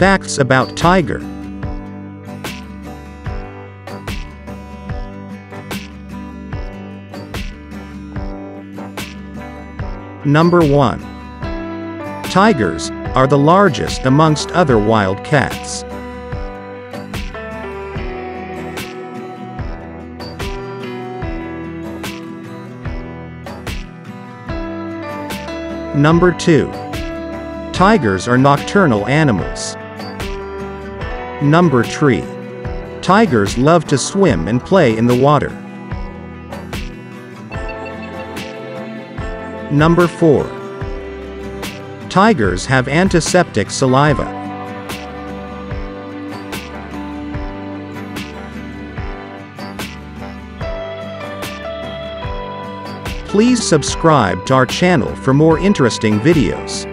Facts about tiger. Number 1. Tigers are the largest amongst other wild cats. Number 2. Tigers are nocturnal animals. Number 3. Tigers love to swim and play in the water. Number 4. Tigers have antiseptic saliva. Please subscribe to our channel for more interesting videos.